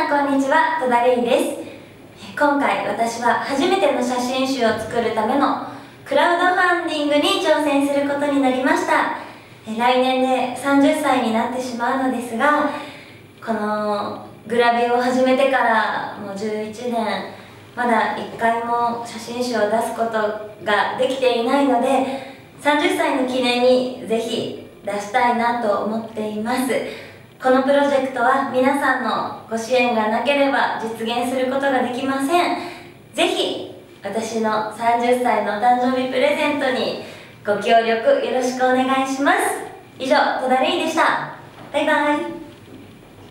さんこんにちは。戸田レイです。今回私は初めての写真集を作るためのクラウドファンディングに挑戦することになりました。来年で30歳になってしまうのですがこのグラビアを始めてからもう11年まだ1回も写真集を出すことができていないので30歳の記念にぜひ出したいなと思っています。このプロジェクトは皆さんのご支援がなければ実現することができません。ぜひ私の30歳のお誕生日プレゼントにご協力よろしくお願いします。以上戸田レイでした。バイバイ。